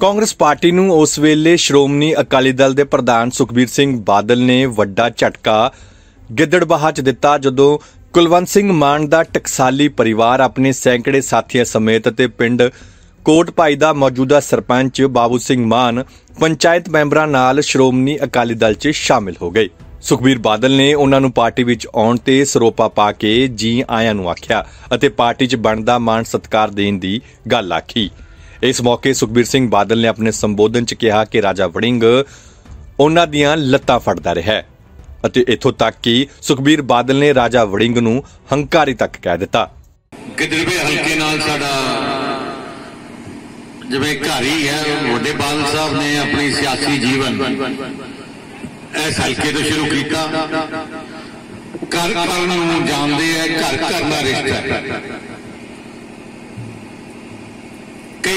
Congress party ਨੂੰ ਉਸ ਵੇਲੇ ਸ਼੍ਰੋਮਣੀ ਅਕਾਲੀ ਦਲ ਦੇ ਪ੍ਰਧਾਨ ਸੁਖਬੀਰ ਸਿੰਘ ਬਾਦਲ ਨੇ ਵੱਡਾ ਝਟਕਾ ਗਿੱਦੜਬਾਹਾ 'ਚ ਦਿੱਤਾ, ਜਦੋਂ ਕੁਲਵੰਤ ਸਿੰਘ ਮਾਨ ਦਾ ਟਕਸਾਲੀ ਪਰਿਵਾਰ ਆਪਣੇ ਸੈਂਕੜੇ ਸਾਥੀਆਂ ਸਮੇਤ ਤੇ ਪਿੰਡ ਕੋਟ ਭਾਈ ਦਾ ਮੌਜੂਦਾ ਸਰਪੰਚ ਬਾਬੂ ਸਿੰਘ ਮਾਨ ਪੰਚਾਇਤ ਮੈਂਬਰਾਂ ਨਾਲ ਸ਼੍ਰੋਮਣੀ ਅਕਾਲੀ ਦਲ 'ਚ ਸ਼ਾਮਿਲ ਹੋ ਗਏ। ਸੁਖਬੀਰ ਬਾਦਲ ਨੇ ਉਹਨਾਂ ਨੂੰ ਪਾਰਟੀ ਵਿੱਚ ਆਉਣ ਤੇ ਸਰੋਪਾ ਪਾ ਕੇ ਜੀ ਆਇਆਂ ਨੂੰ ਆਖਿਆ ਅਤੇ ਪਾਰਟੀ 'ਚ ਬਣਦਾ ਮਾਣ ਸਤਕਾਰ ਦੇਣ ਦੀ ਗੱਲ ਆਖੀ। ਇਸ ਮੌਕੇ ਸੁਖਬੀਰ ਸਿੰਘ ਬਾਦਲ ਨੇ ਆਪਣੇ ਸੰਬੋਧਨ 'ਚ ਕਿਹਾ ਕਿ ਰਾਜਾ ਵੜਿੰਗ ਉਹਨਾਂ ਦੀਆਂ ਲੱਤਾਂ ਫੜਦਾ ਰਿਹਾ ਅਤੇ ਇਥੋਂ ਤੱਕ ਕਿ ਸੁਖਬੀਰ ਬਾਦਲ ਨੇ ਰਾਜਾ ਵੜਿੰਗ ਨੂੰ ਹੰਕਾਰੀ ਤੱਕ ਕਹਿ ਦਿੱਤਾ। ਗਿੱਦੜਵੇ ਹਲਕੇ ਨਾਲ ਸਾਡਾ ਜਿਵੇਂ ਘਰ ਹੀ ਹੈ, ਵੱਡੇ ਬਾਦਲ ਸਾਹਿਬ ਨੇ ਆਪਣੀ ਸਿਆਸੀ ਜੀਵਨ ਇਸ ਹਲਕੇ ਤੋਂ ਸ਼ੁਰੂ ਕੀਤਾ। ਘਰ ਘਰ ਨੂੰ ਜਾਣਦੇ ਆ, ਘਰ ਘਰ ਦਾ ਰਿਸ਼ਤਾ ਹੈ।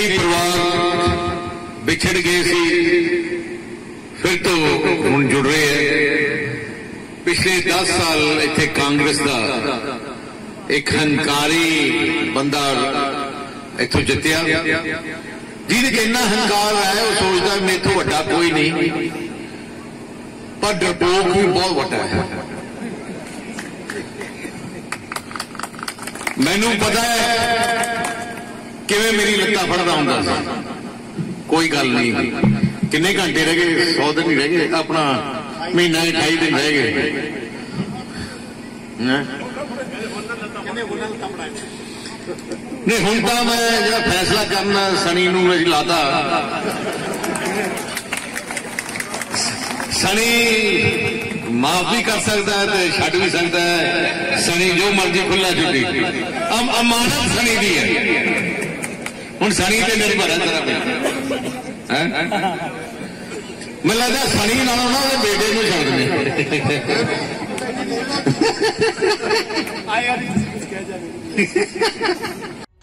ਕਈ ਪਰਿਵਾਰ ਵਿਛੜ ਗਏ ਸੀ। ਫਿਰ ਤੋਂ ਹੁਣ ਜੁੜ ਰਹੇ ਹੈ ਪਿਛਲੇ 10 ਸਾਲ ਇੱਥੇ ਕਾਂਗਰਸ ਦਾ ਇੱਕ ਹੰਕਾਰੀ ਬੰਦਾ ਇੱਥੋਂ ਜਿੱਤਿਆ। ਜਿਹਦੇ ਚ ਇੰਨਾ ਹੰਕਾਰ ਹੈ ਉਹ ਸੋਚਦਾ ਮੇਰੇ ਤੋਂ ਵੱਡਾ ਕੋਈ ਨਹੀਂ। ਪਰ ਡਰਪੋਕ ਵੀ ਬਹੁਤ ਵੱਡਾ ਹੈ। ਮੈਨੂੰ ਪਤਾ ਹੈ ਕਿਵੇਂ ਮੇਰੀ ਲੱਤਾਂ ਫੜਦਾ ਹੁੰਦਾ ਸੀ? ਕੋਈ ਗੱਲ ਨਹੀਂ। ਕਿੰਨੇ ਘੰਟੇ ਰਹਿ ਗਏ? 100 ਦਿਨ ਹੀ ਰਹਿ ਗਏ। ਆਪਣਾ ਮਹੀਨਾ 28 ਦਿਨ ਰਹਿ ਗਏ। ਹੈਂ? ਹੁਣ ਤਾਂ ਮੈਂ ਜਿਹੜਾ ਫੈਸਲਾ ਕਰਨਾ ਸਣੀ ਨੂੰ ਅਸੀਂ ਲਾਤਾ। ਸਣੀ ਮਾਫ ਵੀ ਕਰ ਸਕਦਾ ਹੈ ਤੇ ਛੱਡ ਵੀ ਸਕਦਾ ਹੈ। ਸਣੀ ਜੋ ਮਰਜ਼ੀ ਖੁੱਲਾ ਛੁੱਟੀ। ਅਮਾਨਤ ਸਣੀ ਦੀ ਹੈ। ਹੁਣ ਸਣੀ ਤੇ ਨਿਰਭਰ ਹੈ ਤੇਰਾ ਹੈ ਮੈਨੂੰ ਲੱਗਦਾ ਸਣੀ ਨਾਲੋਂ ਨਾ ਉਹਦੇ ਬੇਟੇ ਨੂੰ ਛੱਡ ਦਿੰਦੇ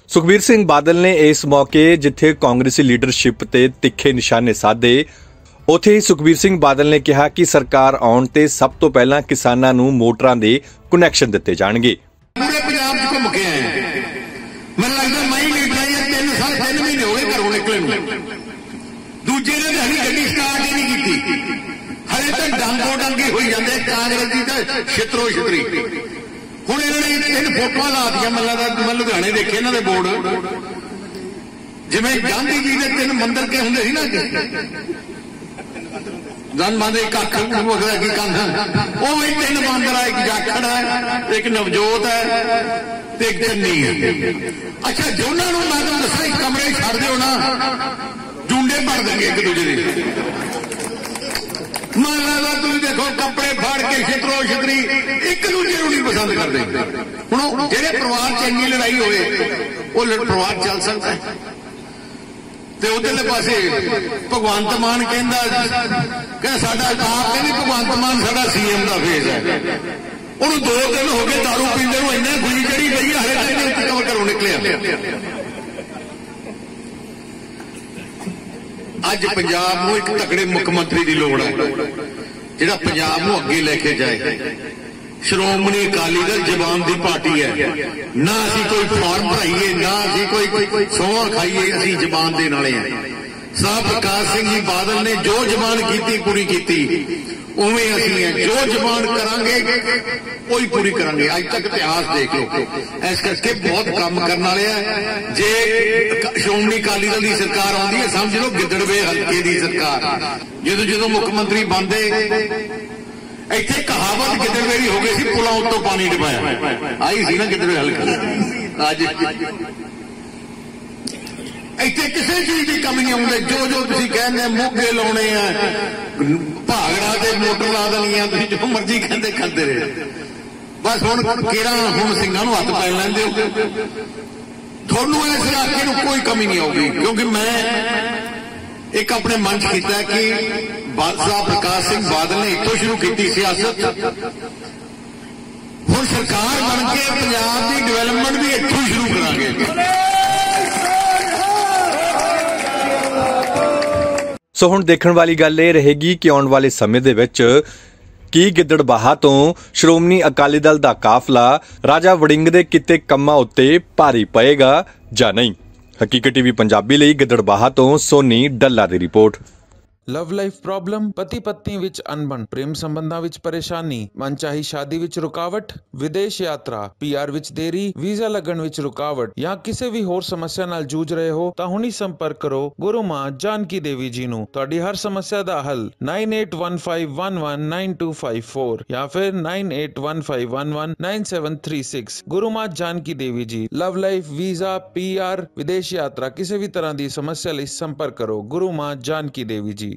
ਸੁਖਬੀਰ ਸਿੰਘ ਬਾਦਲ ਨੇ ਇਸ ਮੌਕੇ ਜਿੱਥੇ ਕਾਂਗਰਸੀ ਲੀਡਰਸ਼ਿਪ ਤੇ ਤਿੱਖੇ ਨਿਸ਼ਾਨੇ ਸਾਧੇ ਉਥੇ ਹੀ ਸੁਖਬੀਰ ਸਿੰਘ ਬਾਦਲ ਨੇ ਕਿਹਾ ਕਿ ਸਰਕਾਰ ਆਉਣ ਤੇ ਸਭ ਤੋਂ ਪਹਿਲਾਂ ਕਿਸਾਨਾਂ ਨੂੰ ਮੋਟਰਾਂ ਦੇ ਕਨੈਕਸ਼ਨ ਦਿੱਤੇ ਜਾਣਗੇ ਪੂਰੇ ਪੰਜਾਬ 'ਚ ਘੁੰਮ ਕੇ ਆਏ। ਮੈਨੂੰ ਲੱਗਦਾ ਮੈਂ ਤਿੰਨ ਸਾਲ ਤਿੰਨ ਮਹੀਨੇ ਹੋ ਗਏ ਘਰੋਂ ਨਿਕਲੇ ਨੂੰ। ਦੂਜੇ ਨੇ ਹਲੀ ਗੱਡੀ ਸਟਾਰਟ ਹੀ ਨਹੀਂ ਕੀਤੀ। ਹਲੇ ਤਾਂ ਡਾਂਗੋ ਡਾਂਗੀ ਹੋਈ ਜਾਂਦੇ ਕਾਂਗਰਸ ਦੀ ਤਾਂ ਛਿਤਰੋ ਛਿਤਰੀ। ਹੁਣ ਇਹਨਾਂ ਨੇ ਤਿੰਨ ਫੋਟੋਆਂ ਲਾ ਦਿੱਤੀਆਂ ਮੈਨੂੰ ਮੈਂ ਲੁਧਿਆਣੇ ਦੇਖੇ ਇਹਨਾਂ ਦੇ ਬੋਰਡ। ਜਿਵੇਂ ਗਾਂਧੀ ਜੀ ਦੇ ਤਿੰਨ ਮੰਦਰ ਕੇ ਹੁੰਦੇ ਸੀ ਨਾ ਜਨ ਮੰਦੇ ਇੱਕ ਅੱਖ ਕੀ ਕੰਧ ਉਹ ਵੀ ਤਿੰਨ ਮੰਦਰ ਆ ਇੱਕ ਜਾਖੜ ਹੈ, ਇੱਕ ਨਵਜੋਤ ਹੈ। ਤੇ ਇੱਕ ਹੈ ਅੱਛਾ ਦੋਨਾਂ ਨੂੰ ਮੈਂ ਤੁਹਾਨੂੰ ਦੱਸਾਂ, ਇੱਕ ਕਮਰੇ ਛੱਡ ਦਿਓ ਨਾ, ਜੁੰਡੇ ਭਰ ਦੇਣਗੇ ਇੱਕ ਦੂਜੇ ਦੇ। ਮੰਨ ਲਾ ਤੁਸੀਂ ਦੇਖੋ, ਕੱਪੜੇ ਫਾੜ ਕੇ ਛਿਤਰੋ, ਛਿਤਰੀ, ਇੱਕ ਦੂਜੇ ਨੂੰ ਨਹੀਂ ਪਸੰਦ ਕਰਦੇ। ਹੁਣ ਜਿਹੜੇ ਪਰਿਵਾਰ 'ਚ ਇੰਨੀ ਲੜਾਈ ਹੋਏ ਉਹ ਪਰਿਵਾਰ ਚੱਲ ਸਕਦਾ ਹੈ। ਤੇ ਉਧਰਲੇ ਪਾਸੇ ਭਗਵੰਤ ਮਾਨ ਕਹਿੰਦਾ ਕਿ ਸਾਡਾ ਆਪ ਕਹਿੰਦੀ ਭਗਵੰਤ ਮਾਨ ਸਾਡਾ ਸੀਐਮ ਦਾ ਫੇਸ ਹੈ। ਉਹਨੂੰ ਦੋ ਦਿਨ ਹੋ ਗਏ ਦਾਰੂ ਪੀਂਦੇ ਨੂੰ ਇੰਨਾ ਖੁਸ਼ੀ ਚੜੀ ਗਈ ਹਲੇ ਤੱਕ ਨਹੀਂ ਉੱਤੇ ਘਰੋਂ ਨਿਕਲਿਆ। ਅੱਜ ਪੰਜਾਬ ਨੂੰ ਇੱਕ ਤਕੜੇ ਮੁੱਖ ਮੰਤਰੀ ਦੀ ਲੋੜ ਹੈ, ਜਿਹੜਾ ਪੰਜਾਬ ਨੂੰ ਅੱਗੇ ਲੈ ਕੇ ਜਾਏ। ਸ਼੍ਰੋਮਣੀ ਅਕਾਲੀ ਦਲ ਜਵਾਨ ਦੀ ਪਾਰਟੀ ਹੈ। ਨਾ ਅਸੀਂ ਕੋਈ ਫਾਰਮ ਭਰਾਈਏ, ਨਾ ਅਸੀਂ ਕੋਈ ਕੋਈ ਸੋਹਾ ਖਾਈਏ, ਅਸੀਂ ਜਵਾਨ ਦੇ ਨਾਲੇ ਆ ਸਾਹਿਬ ਪ੍ਰਕਾਸ਼ ਸਿੰਘ ਜੀ ਬਾਦਲ ਨੇ ਜੋ ਜਵਾਨ ਕੀਤੀ, ਪੂਰੀ ਕੀਤੀ। ਉਵੇਂ ਅਸੀਂ ਹੈ ਜੋ ਜਵਾਨ ਕਰਾਂਗੇ, ਉਹੀ ਪੂਰੀ ਕਰਾਂਗੇ। ਅੱਜ ਤੱਕ ਇਤਿਹਾਸ ਦੇਖ ਲਓ। ਇਸ ਕਰਕੇ ਬਹੁਤ ਕੰਮ ਕਰਨ ਵਾਲੇ ਜੇ ਸ਼੍ਰੋਮਣੀ ਅਕਾਲੀ ਦਲ ਦੀ ਸਰਕਾਰ ਆਉਂਦੀ ਹੈ, ਸਮਝ ਲਓ ਗਿੱਦੜਵੇ ਹਲਕੇ ਦੀ ਸਰਕਾਰ। ਜਦੋਂ ਜਦੋਂ ਮੁੱਖ ਮੰਤਰੀ ਬਣਦੇ, ਇੱਥੇ ਕਹਾਵਤ ਗਿੱਦੜਵੇ ਦੀ ਹੋ ਗਈ ਸੀ, ਪੁਲਾਂ ਉੱਤੋਂ ਪਾਣੀ ਡਿਪਾਇਆ ਆਈ ਸੀ ਨਾ ਗਿੱਦੜਵੇ ਹਲਕਾ। ਅੱਜ ਇੱਥੇ ਕਿਸੇ ਚੀਜ਼ ਦੀ ਕਮੀ ਨਹੀਂ ਆਉਂਦੀ। ਜੋ ਜੋ ਤੁਸੀਂ ਕਹਿੰਦੇ ਮੋਗੇ ਲਾਉਣੇ ਆ। ਭਾਗੜਾ ਤੇ ਮੋਟਰ ਲਾ ਦੇਣੀਆਂ, ਤੁਸੀਂ ਜੋ ਮਰਜ਼ੀ ਕਹਿੰਦੇ, ਖਾਂਦੇ ਰਹੇ। ਬਸ ਹੁਣ ਕਿਹੜਾ ਹੁਣ ਸਿੰਘਾਂ ਨੂੰ ਹੱਥ ਪੈ ਲੈਂਦੇ ਹੋ? ਤੁਹਾਨੂੰ ਇਸ ਇਲਾਕੇ ਨੂੰ ਕੋਈ ਕਮੀ ਨਹੀਂ ਆਉਗੀ ਕਿਉਂਕਿ ਮੈਂ ਇੱਕ ਆਪਣੇ ਮਨ 'ਚ ਕੀਤਾ ਕਿ ਬਾਦਸ਼ਾਹ ਪ੍ਰਕਾਸ਼ ਸਿੰਘ ਬਾਦਲ ਨੇ ਇੱਥੋਂ ਸ਼ੁਰੂ ਕੀਤੀ ਸਿਆਸਤ। ਹੁਣ ਸਰਕਾਰ ਬਣ ਕੇ ਪੰਜਾਬ ਦੀ ਡਿਵੈਲਪਮੈਂਟ ਵੀ ਇੱਥੋਂ ਸ਼ੁਰੂ ਕਰਾਂਗੇ। ਸੋ ਹੁਣ ਦੇਖਣ ਵਾਲੀ ਗੱਲ ਇਹ ਰਹੇਗੀ ਕਿ ਆਉਣ ਵਾਲੇ ਸਮੇਂ ਦੇ ਵਿੱਚ ਕੀ ਗਿੱਦੜਬਾਹਾ ਤੋਂ ਸ਼੍ਰੋਮਣੀ ਅਕਾਲੀ ਦਲ ਦਾ ਕਾਫਲਾ ਰਾਜਾ ਵੜਿੰਗ ਦੇ ਕਿਤੇ ਕੰਮਾਂ ਉੱਤੇ ਭਾਰੀ ਪਏਗਾ ਜਾਂ ਨਹੀਂ? ਹਕੀਕਤ ਟੀਵੀ ਪੰਜਾਬੀ ਲਈ ਗਿੱਦੜਬਾਹਾ ਤੋਂ ਸੋਨੀ ਡੱਲਾ ਦੀ ਰਿਪੋਰਟ। ਲਵ ਲਾਈਫ ਪ੍ਰੋਬਲਮ ਪਤੀ ਪਤਨੀ ਵਿੱਚ ਅਣਬਣ, ਪ੍ਰੇਮ ਸੰਬੰਧਾਂ ਵਿੱਚ ਪਰੇਸ਼ਾਨੀ, ਮਨਚਾਹੀ ਸ਼ਾਦੀ ਵਿੱਚ ਰੁਕਾਵਟ, ਵਿਦੇਸ਼ ਯਾਤਰਾ ਪੀਆਰ ਵਿੱਚ ਦੇਰੀ, ਵੀਜ਼ਾ ਲੱਗਣ ਵਿੱਚ ਰੁਕਾਵਟ ਜਾਂ ਕਿਸੇ ਵੀ ਹੋਰ ਸਮੱਸਿਆ ਨਾਲ ਜੂਝ ਰਹੇ ਹੋ ਤਾਂ ਹੁਣੀ ਸੰਪਰਕ ਕਰੋ ਗੁਰੂ ਮਾਂ ਜਾਨਕੀ ਦੇਵੀ ਜੀ ਨੂੰ। ਤੁਹਾਡੀ ਹਰ ਸਮੱਸਿਆ ਦਾ ਹੱਲ 9815119254 ਜਾਂ ਫਿਰ 9815119736 ਗੁਰੂ ਮਾਂ ਜਾਨਕੀ ਦੇਵੀ ਜੀ। ਲਵ ਲਾਈਫ ਵੀਜ਼ਾ ਪੀਆਰ ਵਿਦੇਸ਼ ਯਾਤਰਾ, ਕਿਸੇ ਵੀ ਤਰ੍ਹਾਂ ਦੀ ਸਮੱਸਿਆ ਲਈ ਸੰਪਰਕ ਕਰੋ ਗੁਰੂ ਮਾਂ ਜਾਨਕੀ ਦੇਵੀ ਜੀ।